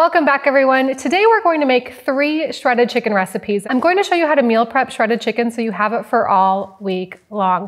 Welcome back everyone. Today we're going to make three shredded chicken recipes. I'm going to show you how to meal prep shredded chicken so you have it for all week long.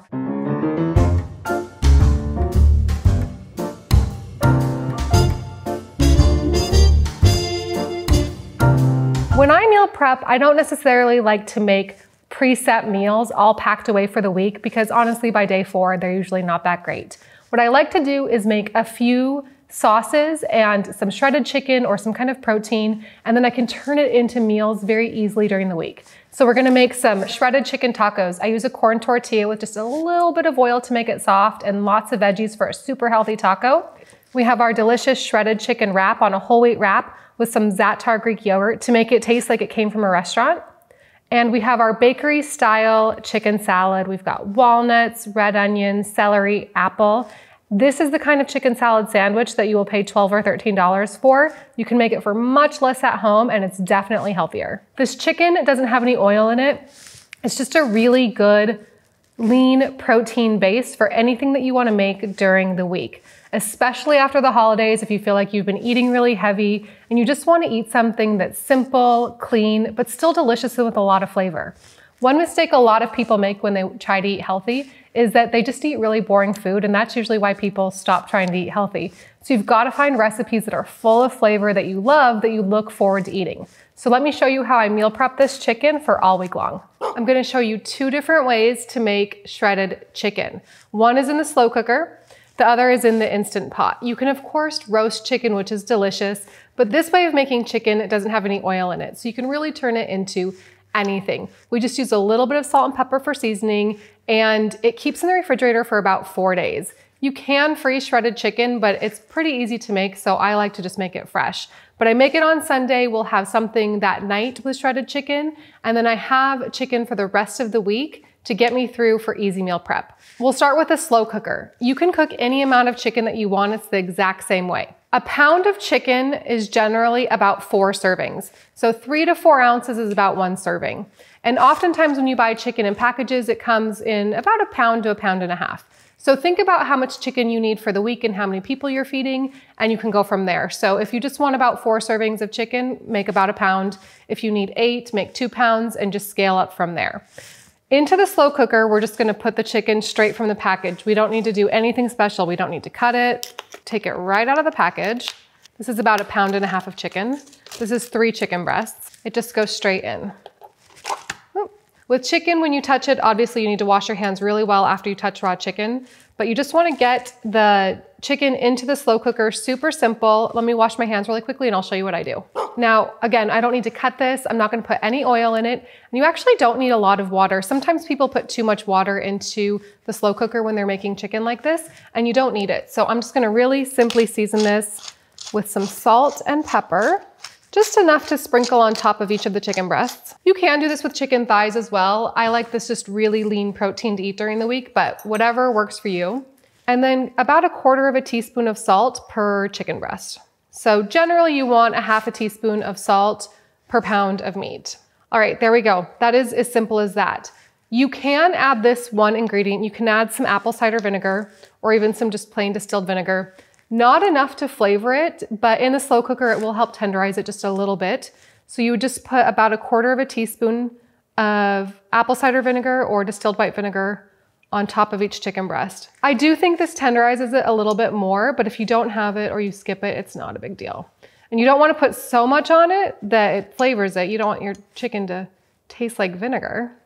When I meal prep, I don't necessarily like to make preset meals all packed away for the week because honestly by day four, they're usually not that great. What I like to do is make a few sauces and some shredded chicken or some kind of protein, and then I can turn it into meals very easily during the week. So we're gonna make some shredded chicken tacos. I use a corn tortilla with just a little bit of oil to make it soft and lots of veggies for a super healthy taco. We have our delicious shredded chicken wrap on a whole wheat wrap with some Za'atar Greek yogurt to make it taste like it came from a restaurant. And we have our bakery style chicken salad. We've got walnuts, red onions, celery, apple, this is the kind of chicken salad sandwich that you will pay 12 or $13 for. You can make it for much less at home and it's definitely healthier. This chicken doesn't have any oil in it. It's just a really good lean protein base for anything that you wanna make during the week, especially after the holidays if you feel like you've been eating really heavy and you just wanna eat something that's simple, clean, but still delicious and with a lot of flavor. One mistake a lot of people make when they try to eat healthy is that they just eat really boring food, and that's usually why people stop trying to eat healthy. So you've got to find recipes that are full of flavor that you love that you look forward to eating. So let me show you how I meal prep this chicken for all week long. I'm gonna show you two different ways to make shredded chicken. One is in the slow cooker, the other is in the Instant Pot. You can of course roast chicken, which is delicious, but this way of making chicken it doesn't have any oil in it. So you can really turn it into anything. We just use a little bit of salt and pepper for seasoning and it keeps in the refrigerator for about four days. You can freeze shredded chicken, but it's pretty easy to make, so I like to just make it fresh. But I make it on Sunday, we'll have something that night with shredded chicken, and then I have chicken for the rest of the week to get me through for easy meal prep. We'll start with a slow cooker. You can cook any amount of chicken that you want, it's the exact same way. A pound of chicken is generally about four servings. So three to four ounces is about one serving. And oftentimes when you buy chicken in packages, it comes in about a pound to a pound and a half. So think about how much chicken you need for the week and how many people you're feeding, and you can go from there. So if you just want about four servings of chicken, make about a pound. If you need eight, make two pounds and just scale up from there. Into the slow cooker, we're just gonna put the chicken straight from the package. We don't need to do anything special. We don't need to cut it, take it right out of the package. This is about a pound and a half of chicken. This is three chicken breasts. It just goes straight in. With chicken, when you touch it, obviously you need to wash your hands really well after you touch raw chicken, but you just wanna get the chicken into the slow cooker, super simple. Let me wash my hands really quickly and I'll show you what I do. Now, again, I don't need to cut this. I'm not gonna put any oil in it. And you actually don't need a lot of water. Sometimes people put too much water into the slow cooker when they're making chicken like this, and you don't need it. So I'm just gonna really simply season this with some salt and pepper just enough to sprinkle on top of each of the chicken breasts. You can do this with chicken thighs as well. I like this just really lean protein to eat during the week, but whatever works for you. And then about a quarter of a teaspoon of salt per chicken breast. So generally you want a half a teaspoon of salt per pound of meat. All right, there we go. That is as simple as that. You can add this one ingredient. You can add some apple cider vinegar or even some just plain distilled vinegar. Not enough to flavor it, but in the slow cooker, it will help tenderize it just a little bit. So you would just put about a quarter of a teaspoon of apple cider vinegar or distilled white vinegar on top of each chicken breast. I do think this tenderizes it a little bit more, but if you don't have it or you skip it, it's not a big deal. And you don't want to put so much on it that it flavors it. You don't want your chicken to taste like vinegar.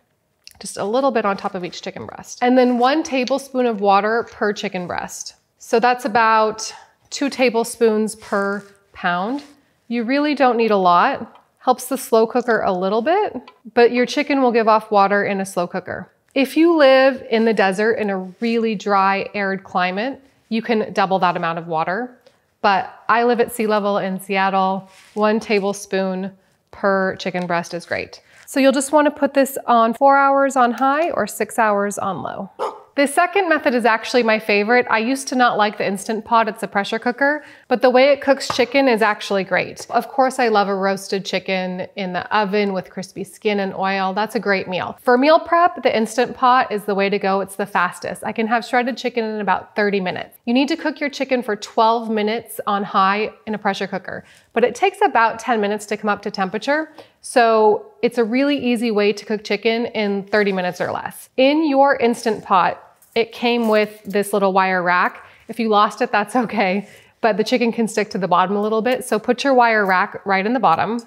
Just a little bit on top of each chicken breast. And then one tablespoon of water per chicken breast. So that's about two tablespoons per pound. You really don't need a lot. Helps the slow cooker a little bit, but your chicken will give off water in a slow cooker. If you live in the desert in a really dry, arid climate, you can double that amount of water. But I live at sea level in Seattle. One tablespoon per chicken breast is great. So you'll just wanna put this on four hours on high or six hours on low. The second method is actually my favorite. I used to not like the Instant Pot, it's a pressure cooker, but the way it cooks chicken is actually great. Of course, I love a roasted chicken in the oven with crispy skin and oil. That's a great meal. For meal prep, the Instant Pot is the way to go. It's the fastest. I can have shredded chicken in about 30 minutes. You need to cook your chicken for 12 minutes on high in a pressure cooker, but it takes about 10 minutes to come up to temperature. So it's a really easy way to cook chicken in 30 minutes or less. In your Instant Pot, it came with this little wire rack. If you lost it, that's okay, but the chicken can stick to the bottom a little bit. So put your wire rack right in the bottom.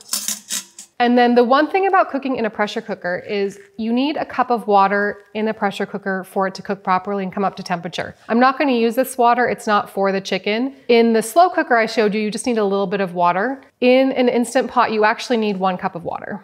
And then the one thing about cooking in a pressure cooker is you need a cup of water in a pressure cooker for it to cook properly and come up to temperature. I'm not gonna use this water, it's not for the chicken. In the slow cooker I showed you, you just need a little bit of water. In an Instant Pot, you actually need one cup of water.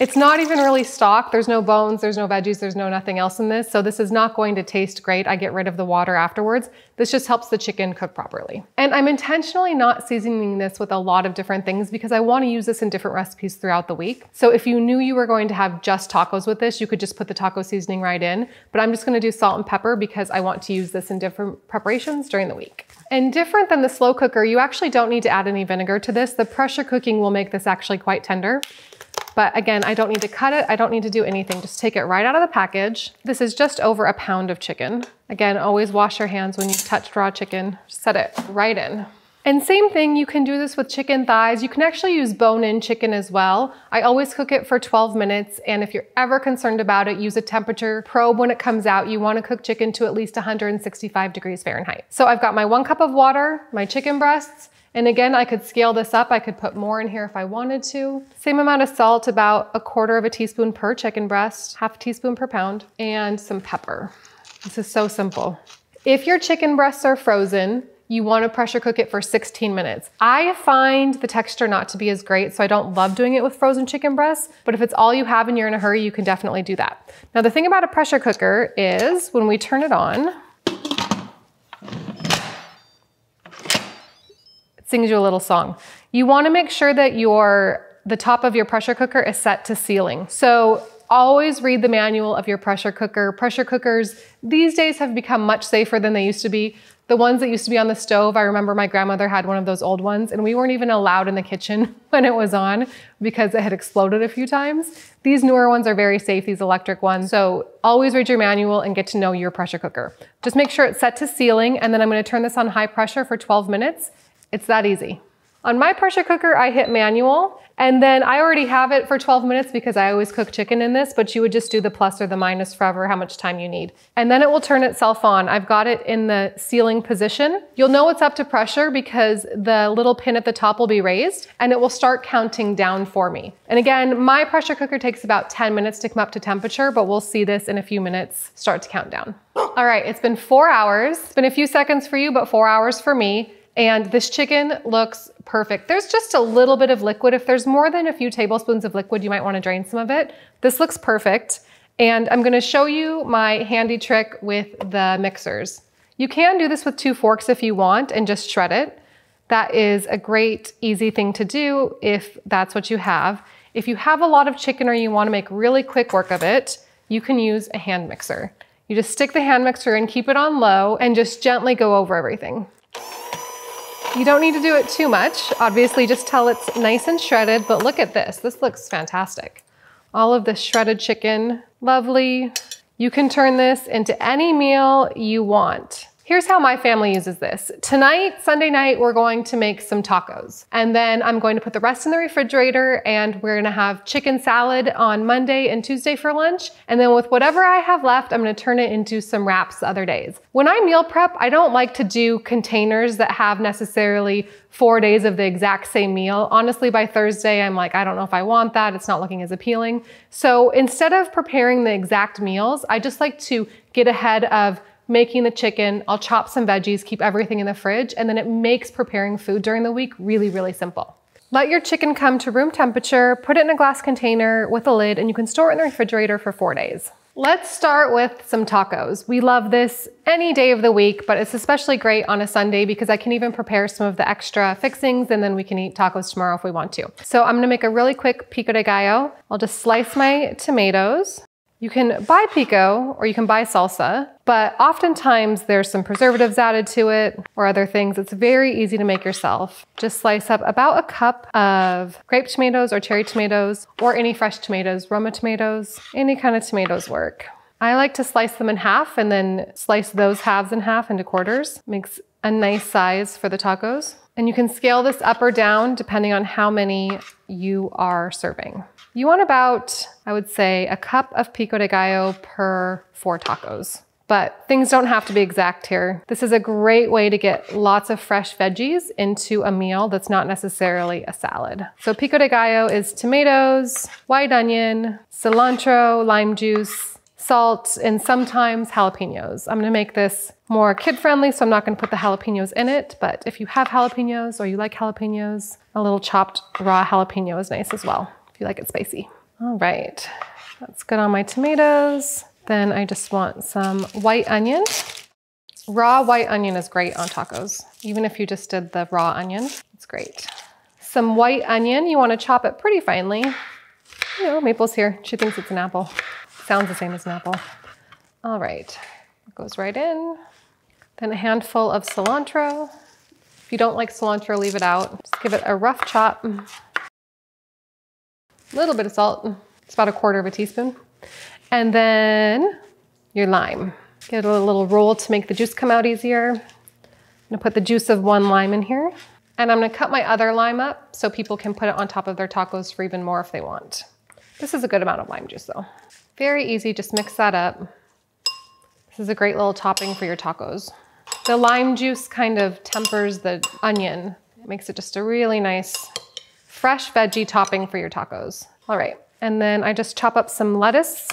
It's not even really stock. There's no bones, there's no veggies, there's no nothing else in this. So this is not going to taste great. I get rid of the water afterwards. This just helps the chicken cook properly. And I'm intentionally not seasoning this with a lot of different things because I wanna use this in different recipes throughout the week. So if you knew you were going to have just tacos with this, you could just put the taco seasoning right in. But I'm just gonna do salt and pepper because I want to use this in different preparations during the week. And different than the slow cooker, you actually don't need to add any vinegar to this. The pressure cooking will make this actually quite tender. But again, I don't need to cut it. I don't need to do anything. Just take it right out of the package. This is just over a pound of chicken. Again, always wash your hands when you touch raw chicken. Set it right in. And same thing, you can do this with chicken thighs. You can actually use bone-in chicken as well. I always cook it for 12 minutes, and if you're ever concerned about it, use a temperature probe when it comes out. You wanna cook chicken to at least 165 degrees Fahrenheit. So I've got my one cup of water, my chicken breasts, and again, I could scale this up. I could put more in here if I wanted to. Same amount of salt, about a quarter of a teaspoon per chicken breast, half a teaspoon per pound, and some pepper. This is so simple. If your chicken breasts are frozen, you wanna pressure cook it for 16 minutes. I find the texture not to be as great, so I don't love doing it with frozen chicken breasts, but if it's all you have and you're in a hurry, you can definitely do that. Now the thing about a pressure cooker is when we turn it on, sings you a little song. You wanna make sure that your the top of your pressure cooker is set to sealing. So always read the manual of your pressure cooker. Pressure cookers these days have become much safer than they used to be. The ones that used to be on the stove, I remember my grandmother had one of those old ones and we weren't even allowed in the kitchen when it was on because it had exploded a few times. These newer ones are very safe, these electric ones. So always read your manual and get to know your pressure cooker. Just make sure it's set to sealing and then I'm gonna turn this on high pressure for 12 minutes it's that easy. On my pressure cooker, I hit manual and then I already have it for 12 minutes because I always cook chicken in this, but you would just do the plus or the minus forever how much time you need. And then it will turn itself on. I've got it in the sealing position. You'll know it's up to pressure because the little pin at the top will be raised and it will start counting down for me. And again, my pressure cooker takes about 10 minutes to come up to temperature, but we'll see this in a few minutes start to count down. All right, it's been four hours. It's been a few seconds for you, but four hours for me. And this chicken looks perfect. There's just a little bit of liquid. If there's more than a few tablespoons of liquid, you might wanna drain some of it. This looks perfect. And I'm gonna show you my handy trick with the mixers. You can do this with two forks if you want and just shred it. That is a great, easy thing to do if that's what you have. If you have a lot of chicken or you wanna make really quick work of it, you can use a hand mixer. You just stick the hand mixer in, keep it on low, and just gently go over everything. You don't need to do it too much. Obviously, just tell it's nice and shredded, but look at this. This looks fantastic. All of this shredded chicken, lovely. You can turn this into any meal you want. Here's how my family uses this. Tonight, Sunday night, we're going to make some tacos. And then I'm going to put the rest in the refrigerator and we're gonna have chicken salad on Monday and Tuesday for lunch. And then with whatever I have left, I'm gonna turn it into some wraps other days. When I meal prep, I don't like to do containers that have necessarily four days of the exact same meal. Honestly, by Thursday, I'm like, I don't know if I want that. It's not looking as appealing. So instead of preparing the exact meals, I just like to get ahead of making the chicken, I'll chop some veggies, keep everything in the fridge, and then it makes preparing food during the week really, really simple. Let your chicken come to room temperature, put it in a glass container with a lid, and you can store it in the refrigerator for four days. Let's start with some tacos. We love this any day of the week, but it's especially great on a Sunday because I can even prepare some of the extra fixings and then we can eat tacos tomorrow if we want to. So I'm gonna make a really quick pico de gallo. I'll just slice my tomatoes. You can buy pico or you can buy salsa, but oftentimes there's some preservatives added to it or other things. It's very easy to make yourself. Just slice up about a cup of grape tomatoes or cherry tomatoes or any fresh tomatoes, Roma tomatoes, any kind of tomatoes work. I like to slice them in half and then slice those halves in half into quarters. Makes a nice size for the tacos. And you can scale this up or down depending on how many you are serving. You want about, I would say, a cup of pico de gallo per four tacos. But things don't have to be exact here. This is a great way to get lots of fresh veggies into a meal that's not necessarily a salad. So pico de gallo is tomatoes, white onion, cilantro, lime juice, salt, and sometimes jalapenos. I'm gonna make this more kid friendly, so I'm not gonna put the jalapenos in it, but if you have jalapenos or you like jalapenos, a little chopped raw jalapeno is nice as well if you like it spicy. All right, that's good on my tomatoes. Then I just want some white onion. Raw white onion is great on tacos. Even if you just did the raw onion, it's great. Some white onion, you wanna chop it pretty finely. You know, Maple's here. She thinks it's an apple. Sounds the same as an apple. All right, it goes right in. Then a handful of cilantro. If you don't like cilantro, leave it out. Just give it a rough chop. A little bit of salt. It's about a quarter of a teaspoon. And then your lime. Get a little roll to make the juice come out easier. I'm gonna put the juice of one lime in here. And I'm gonna cut my other lime up so people can put it on top of their tacos for even more if they want. This is a good amount of lime juice though. Very easy, just mix that up. This is a great little topping for your tacos. The lime juice kind of tempers the onion. It makes it just a really nice fresh veggie topping for your tacos. All right, and then I just chop up some lettuce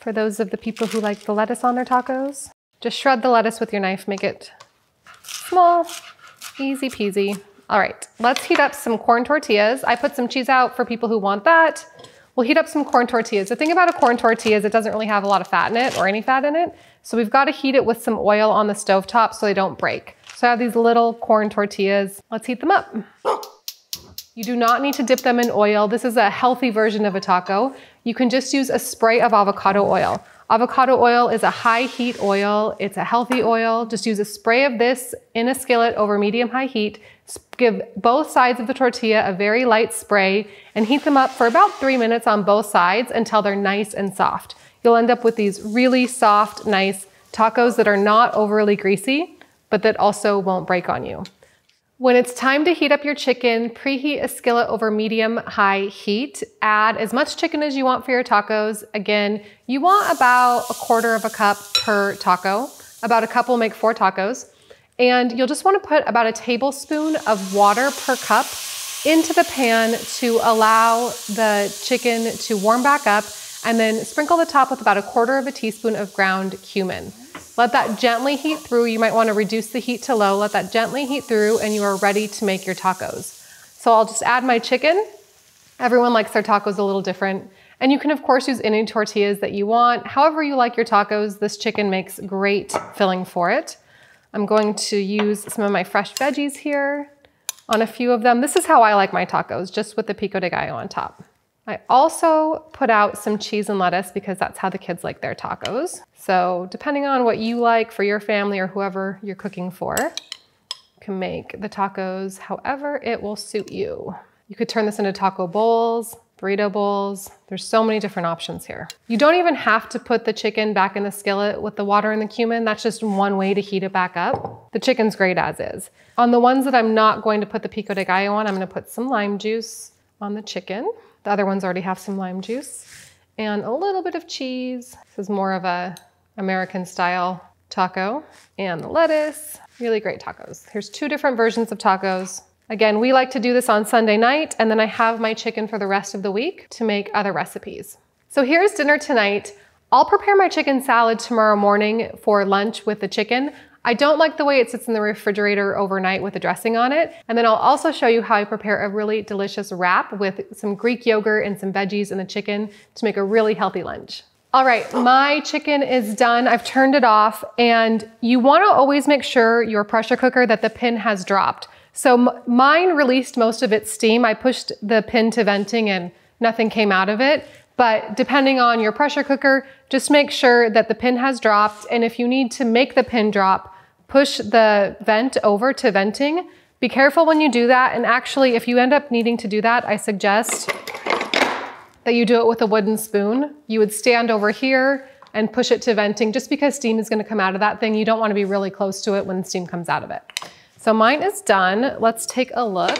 for those of the people who like the lettuce on their tacos. Just shred the lettuce with your knife, make it small, easy peasy. All right, let's heat up some corn tortillas. I put some cheese out for people who want that. We'll heat up some corn tortillas. The thing about a corn tortilla is it doesn't really have a lot of fat in it or any fat in it. So we've got to heat it with some oil on the stove top so they don't break. So I have these little corn tortillas. Let's heat them up. You do not need to dip them in oil. This is a healthy version of a taco. You can just use a spray of avocado oil. Avocado oil is a high heat oil. It's a healthy oil. Just use a spray of this in a skillet over medium high heat. Give both sides of the tortilla a very light spray and heat them up for about three minutes on both sides until they're nice and soft. You'll end up with these really soft, nice tacos that are not overly greasy, but that also won't break on you. When it's time to heat up your chicken, preheat a skillet over medium high heat. Add as much chicken as you want for your tacos. Again, you want about a quarter of a cup per taco. About a cup will make four tacos. And you'll just wanna put about a tablespoon of water per cup into the pan to allow the chicken to warm back up and then sprinkle the top with about a quarter of a teaspoon of ground cumin. Let that gently heat through. You might wanna reduce the heat to low. Let that gently heat through and you are ready to make your tacos. So I'll just add my chicken. Everyone likes their tacos a little different. And you can of course use any tortillas that you want. However you like your tacos, this chicken makes great filling for it. I'm going to use some of my fresh veggies here on a few of them. This is how I like my tacos, just with the pico de gallo on top. I also put out some cheese and lettuce because that's how the kids like their tacos. So depending on what you like for your family or whoever you're cooking for, you can make the tacos however it will suit you. You could turn this into taco bowls, burrito bowls. There's so many different options here. You don't even have to put the chicken back in the skillet with the water and the cumin. That's just one way to heat it back up. The chicken's great as is. On the ones that I'm not going to put the pico de gallo on, I'm gonna put some lime juice on the chicken. The other ones already have some lime juice and a little bit of cheese. This is more of a American style taco and the lettuce. Really great tacos. Here's two different versions of tacos. Again, we like to do this on Sunday night and then I have my chicken for the rest of the week to make other recipes. So here's dinner tonight. I'll prepare my chicken salad tomorrow morning for lunch with the chicken. I don't like the way it sits in the refrigerator overnight with the dressing on it. And then I'll also show you how I prepare a really delicious wrap with some Greek yogurt and some veggies and the chicken to make a really healthy lunch. All right, my chicken is done. I've turned it off and you wanna always make sure your pressure cooker that the pin has dropped. So mine released most of its steam. I pushed the pin to venting and nothing came out of it. But depending on your pressure cooker, just make sure that the pin has dropped. And if you need to make the pin drop, push the vent over to venting. Be careful when you do that. And actually, if you end up needing to do that, I suggest that you do it with a wooden spoon. You would stand over here and push it to venting just because steam is gonna come out of that thing. You don't wanna be really close to it when steam comes out of it. So mine is done. Let's take a look.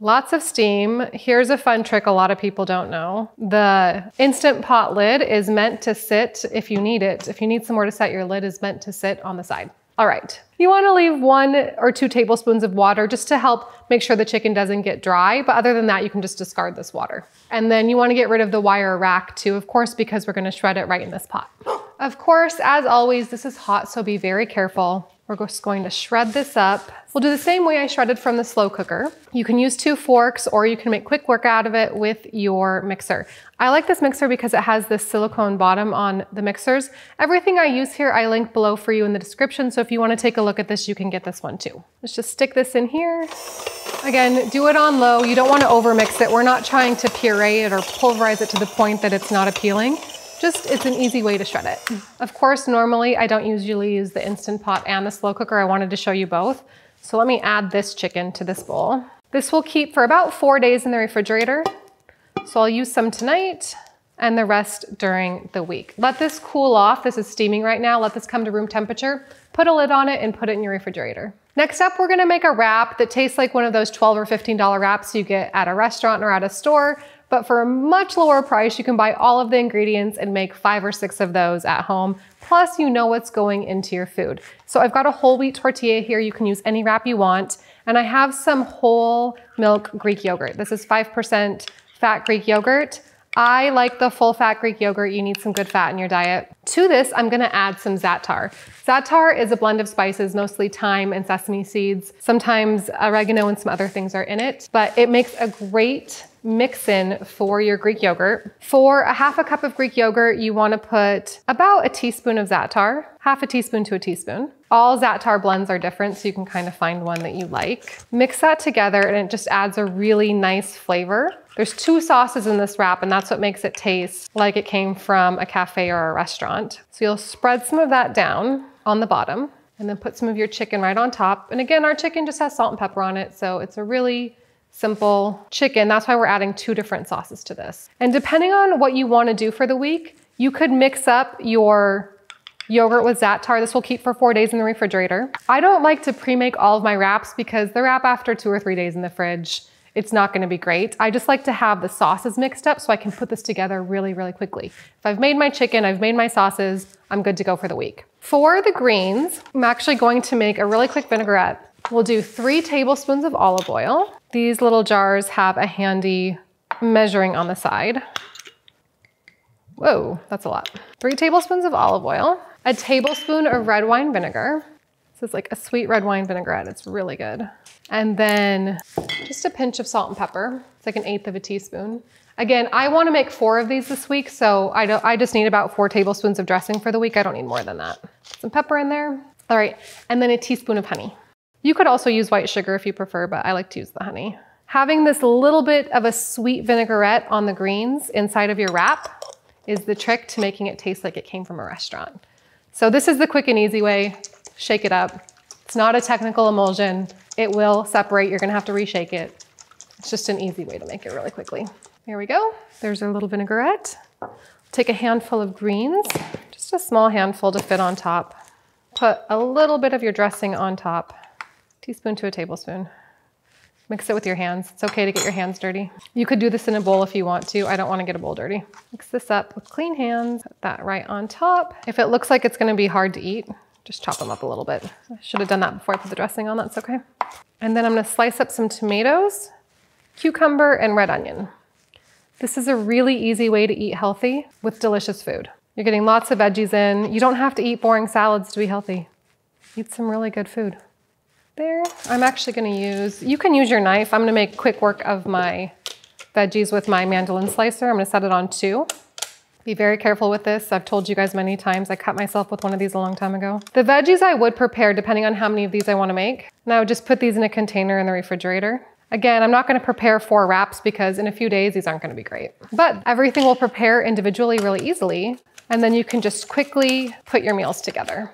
Lots of steam. Here's a fun trick a lot of people don't know. The Instant Pot lid is meant to sit, if you need it, if you need somewhere to set your lid, is meant to sit on the side. All right, you wanna leave one or two tablespoons of water just to help make sure the chicken doesn't get dry. But other than that, you can just discard this water. And then you wanna get rid of the wire rack too, of course, because we're gonna shred it right in this pot. Of course, as always, this is hot, so be very careful. We're just going to shred this up. We'll do the same way I shredded from the slow cooker. You can use two forks or you can make quick work out of it with your mixer. I like this mixer because it has this silicone bottom on the mixers. Everything I use here, I link below for you in the description. So if you wanna take a look at this, you can get this one too. Let's just stick this in here. Again, do it on low. You don't wanna overmix it. We're not trying to puree it or pulverize it to the point that it's not appealing. Just, it's an easy way to shred it. Of course, normally I don't usually use the Instant Pot and the slow cooker. I wanted to show you both. So let me add this chicken to this bowl. This will keep for about four days in the refrigerator. So I'll use some tonight and the rest during the week. Let this cool off. This is steaming right now. Let this come to room temperature. Put a lid on it and put it in your refrigerator. Next up, we're gonna make a wrap that tastes like one of those 12 or $15 wraps you get at a restaurant or at a store but for a much lower price, you can buy all of the ingredients and make five or six of those at home. Plus, you know what's going into your food. So I've got a whole wheat tortilla here. You can use any wrap you want. And I have some whole milk Greek yogurt. This is 5% fat Greek yogurt. I like the full fat Greek yogurt. You need some good fat in your diet. To this, I'm gonna add some za'atar. Za'atar is a blend of spices, mostly thyme and sesame seeds. Sometimes oregano and some other things are in it, but it makes a great mix in for your Greek yogurt. For a half a cup of Greek yogurt, you wanna put about a teaspoon of za'atar, half a teaspoon to a teaspoon. All za'atar blends are different, so you can kind of find one that you like. Mix that together and it just adds a really nice flavor. There's two sauces in this wrap and that's what makes it taste like it came from a cafe or a restaurant. So you'll spread some of that down on the bottom and then put some of your chicken right on top. And again, our chicken just has salt and pepper on it, so it's a really simple chicken. That's why we're adding two different sauces to this. And depending on what you wanna do for the week, you could mix up your yogurt with za'atar. This will keep for four days in the refrigerator. I don't like to pre-make all of my wraps because the wrap after two or three days in the fridge, it's not gonna be great. I just like to have the sauces mixed up so I can put this together really, really quickly. If I've made my chicken, I've made my sauces, I'm good to go for the week. For the greens, I'm actually going to make a really quick vinaigrette. We'll do three tablespoons of olive oil. These little jars have a handy measuring on the side. Whoa, that's a lot. Three tablespoons of olive oil, a tablespoon of red wine vinegar. This is like a sweet red wine vinaigrette. It's really good. And then just a pinch of salt and pepper. It's like an eighth of a teaspoon. Again, I wanna make four of these this week, so I, don't, I just need about four tablespoons of dressing for the week. I don't need more than that. Some pepper in there. All right, and then a teaspoon of honey. You could also use white sugar if you prefer, but I like to use the honey. Having this little bit of a sweet vinaigrette on the greens inside of your wrap is the trick to making it taste like it came from a restaurant. So this is the quick and easy way. Shake it up. It's not a technical emulsion. It will separate. You're gonna have to reshake it. It's just an easy way to make it really quickly. Here we go. There's our little vinaigrette. Take a handful of greens, just a small handful to fit on top. Put a little bit of your dressing on top teaspoon to a tablespoon. Mix it with your hands. It's okay to get your hands dirty. You could do this in a bowl if you want to. I don't want to get a bowl dirty. Mix this up with clean hands. Put that right on top. If it looks like it's going to be hard to eat, just chop them up a little bit. I should have done that before I put the dressing on. That's okay. And then I'm going to slice up some tomatoes, cucumber, and red onion. This is a really easy way to eat healthy with delicious food. You're getting lots of veggies in. You don't have to eat boring salads to be healthy. Eat some really good food there. I'm actually gonna use, you can use your knife. I'm gonna make quick work of my veggies with my mandolin slicer. I'm gonna set it on two. Be very careful with this. I've told you guys many times, I cut myself with one of these a long time ago. The veggies I would prepare depending on how many of these I wanna make. And I would just put these in a container in the refrigerator. Again, I'm not gonna prepare four wraps because in a few days, these aren't gonna be great. But everything will prepare individually really easily. And then you can just quickly put your meals together.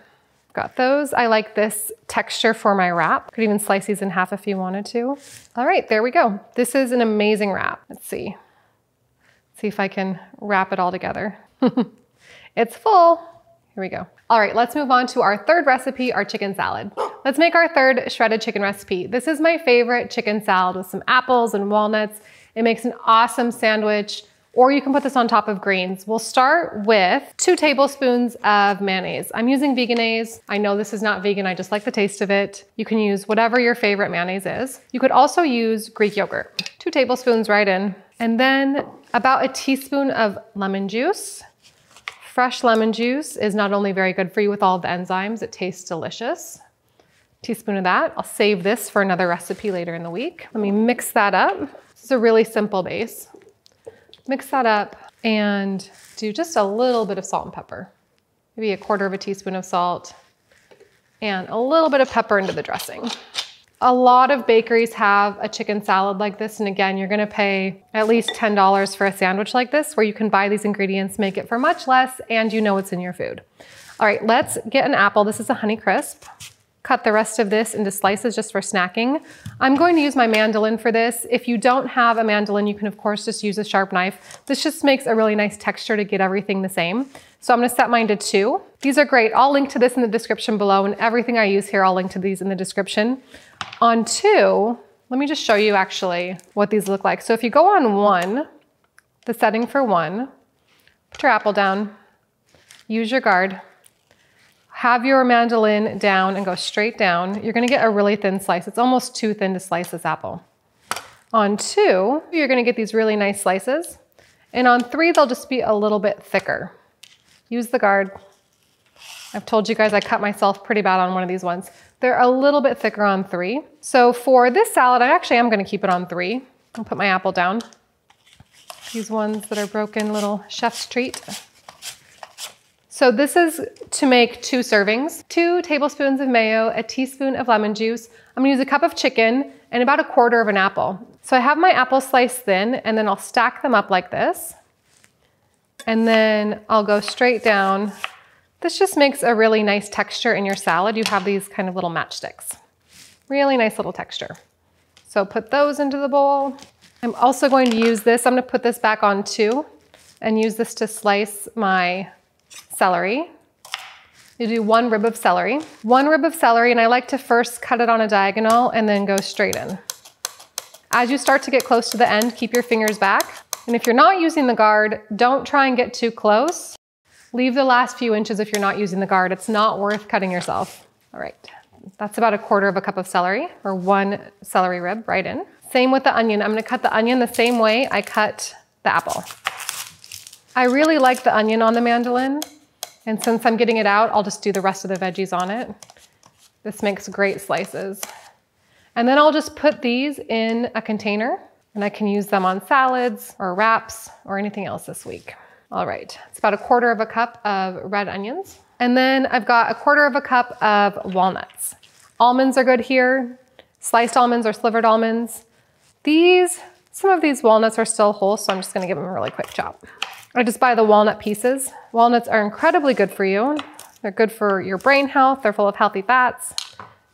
Got those. I like this texture for my wrap. Could even slice these in half if you wanted to. All right, there we go. This is an amazing wrap. Let's see. See if I can wrap it all together. it's full. Here we go. All right, let's move on to our third recipe, our chicken salad. Let's make our third shredded chicken recipe. This is my favorite chicken salad with some apples and walnuts. It makes an awesome sandwich or you can put this on top of greens. We'll start with two tablespoons of mayonnaise. I'm using Vegenaise. I know this is not vegan, I just like the taste of it. You can use whatever your favorite mayonnaise is. You could also use Greek yogurt. Two tablespoons right in. And then about a teaspoon of lemon juice. Fresh lemon juice is not only very good for you with all the enzymes, it tastes delicious. Teaspoon of that. I'll save this for another recipe later in the week. Let me mix that up. This is a really simple base. Mix that up and do just a little bit of salt and pepper. Maybe a quarter of a teaspoon of salt and a little bit of pepper into the dressing. A lot of bakeries have a chicken salad like this. And again, you're gonna pay at least $10 for a sandwich like this where you can buy these ingredients, make it for much less, and you know what's in your food. All right, let's get an apple. This is a Honey Crisp cut the rest of this into slices just for snacking. I'm going to use my mandolin for this. If you don't have a mandolin, you can of course just use a sharp knife. This just makes a really nice texture to get everything the same. So I'm gonna set mine to two. These are great. I'll link to this in the description below and everything I use here, I'll link to these in the description. On two, let me just show you actually what these look like. So if you go on one, the setting for one, put your apple down, use your guard, have your mandolin down and go straight down. You're gonna get a really thin slice. It's almost too thin to slice this apple. On two, you're gonna get these really nice slices. And on three, they'll just be a little bit thicker. Use the guard. I've told you guys I cut myself pretty bad on one of these ones. They're a little bit thicker on three. So for this salad, I actually am gonna keep it on three. I'll put my apple down. These ones that are broken, little chef's treat. So this is to make two servings, two tablespoons of mayo, a teaspoon of lemon juice. I'm gonna use a cup of chicken and about a quarter of an apple. So I have my apple sliced thin and then I'll stack them up like this. And then I'll go straight down. This just makes a really nice texture in your salad. You have these kind of little matchsticks. Really nice little texture. So put those into the bowl. I'm also going to use this, I'm gonna put this back on too and use this to slice my celery. You do one rib of celery. One rib of celery, and I like to first cut it on a diagonal and then go straight in. As you start to get close to the end, keep your fingers back. And if you're not using the guard, don't try and get too close. Leave the last few inches if you're not using the guard. It's not worth cutting yourself. All right, that's about a quarter of a cup of celery or one celery rib right in. Same with the onion. I'm gonna cut the onion the same way I cut the apple. I really like the onion on the mandolin. And since I'm getting it out, I'll just do the rest of the veggies on it. This makes great slices. And then I'll just put these in a container and I can use them on salads or wraps or anything else this week. All right, it's about a quarter of a cup of red onions. And then I've got a quarter of a cup of walnuts. Almonds are good here, sliced almonds or slivered almonds. These, some of these walnuts are still whole, so I'm just gonna give them a really quick chop. I just buy the walnut pieces. Walnuts are incredibly good for you. They're good for your brain health. They're full of healthy fats.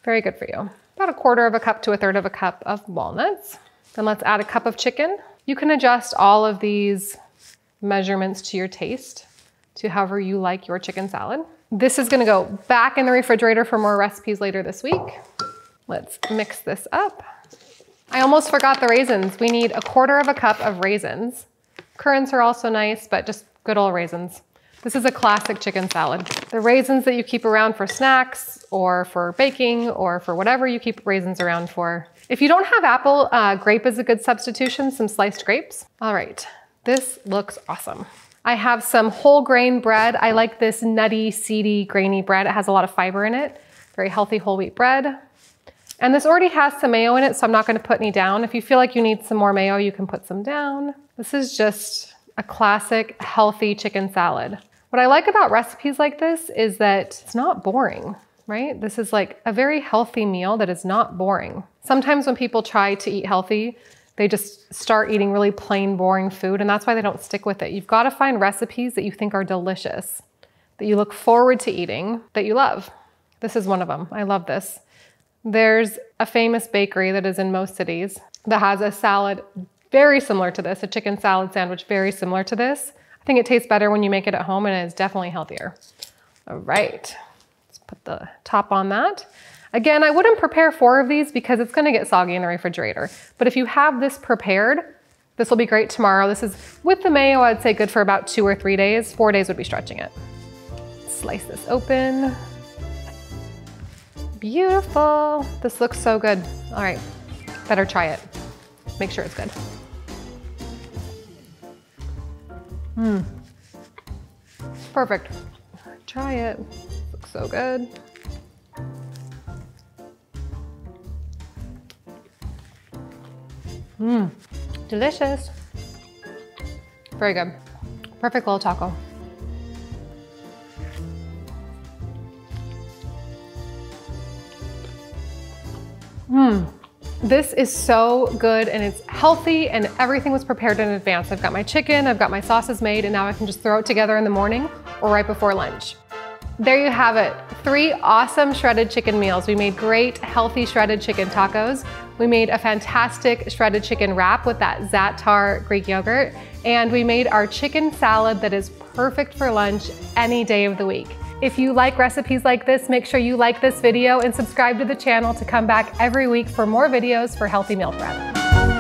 Very good for you. About a quarter of a cup to a third of a cup of walnuts. Then let's add a cup of chicken. You can adjust all of these measurements to your taste, to however you like your chicken salad. This is gonna go back in the refrigerator for more recipes later this week. Let's mix this up. I almost forgot the raisins. We need a quarter of a cup of raisins. Currants are also nice, but just good old raisins. This is a classic chicken salad. The raisins that you keep around for snacks or for baking or for whatever you keep raisins around for. If you don't have apple, uh, grape is a good substitution, some sliced grapes. All right, this looks awesome. I have some whole grain bread. I like this nutty, seedy, grainy bread. It has a lot of fiber in it. Very healthy whole wheat bread. And this already has some mayo in it, so I'm not gonna put any down. If you feel like you need some more mayo, you can put some down. This is just a classic healthy chicken salad. What I like about recipes like this is that it's not boring. right? This is like a very healthy meal that is not boring. Sometimes when people try to eat healthy, they just start eating really plain, boring food, and that's why they don't stick with it. You've got to find recipes that you think are delicious, that you look forward to eating, that you love. This is one of them. I love this. There's a famous bakery that is in most cities that has a salad very similar to this, a chicken salad sandwich very similar to this. I think it tastes better when you make it at home and it is definitely healthier. All right, let's put the top on that. Again, I wouldn't prepare four of these because it's gonna get soggy in the refrigerator. But if you have this prepared, this will be great tomorrow. This is, with the mayo, I'd say good for about two or three days. Four days would be stretching it. Slice this open. Beautiful. This looks so good. All right, better try it. Make sure it's good. Mmm. Perfect. Try it. Looks so good. Mmm. Delicious. Very good. Perfect little taco. Mmm. This is so good and it's healthy and everything was prepared in advance. I've got my chicken, I've got my sauces made, and now I can just throw it together in the morning or right before lunch. There you have it. Three awesome shredded chicken meals. We made great, healthy shredded chicken tacos. We made a fantastic shredded chicken wrap with that za'atar Greek yogurt. And we made our chicken salad that is perfect for lunch any day of the week. If you like recipes like this, make sure you like this video and subscribe to the channel to come back every week for more videos for healthy meal prep.